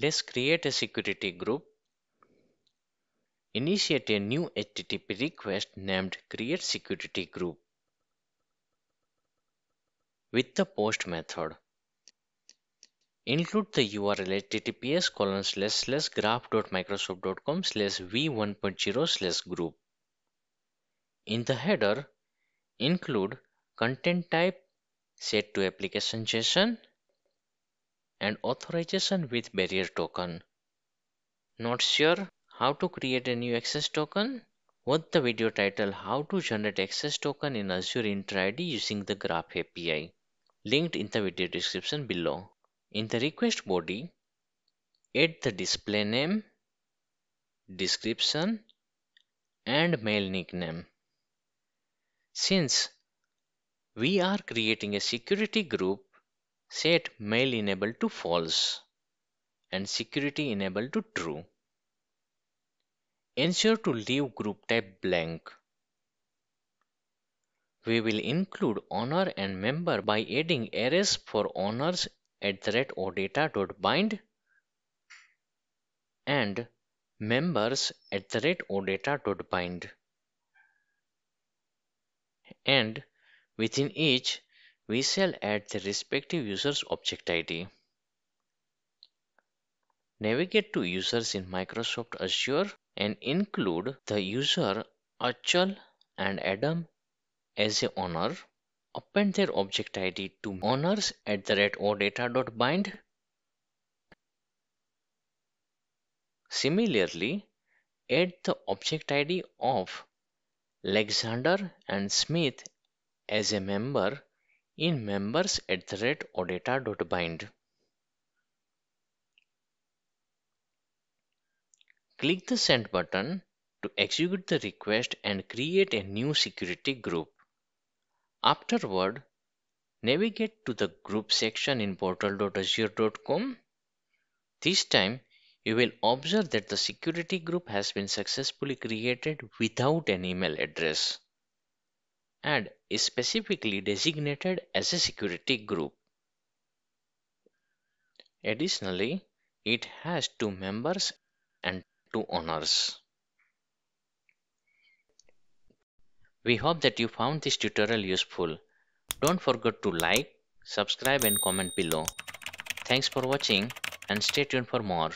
Let's create a security group. Initiate a new HTTP request named create security group with the post method. Include the URL https colon slash slash graph.microsoft.com slash v1.0 slash group. In the header, include content type set to application JSON and authorization with bearer token. Not sure how to create a new access token? Watch the video title How to generate access token in Azure Entra ID using the Graph API linked in the video description below. In the request body, add the display name, description and mail nickname. Since we are creating a security group, set mail enable to false and security enable to true. Ensure to leave group type blank. We will include owner and member by adding arrays for owners at the rate odata.bind and members at the rate odata.bind. And within each, we shall add the respective user's object ID. Navigate to users in Microsoft Azure and include the user Achal and Adam as a owner. Append their object ID to owners at the rate odata.bind. Similarly, add the object ID of Alexander and Smith as a member in members at the rate odata.bind. Click the send button to execute the request and create a new security group. Afterward, navigate to the group section in portal.azure.com. This time, you will observe that the security group has been successfully created without an email address and is specifically designated as a security group. Additionally, it has two members and two owners. We hope that you found this tutorial useful. Don't forget to like, subscribe and comment below. Thanks for watching and stay tuned for more.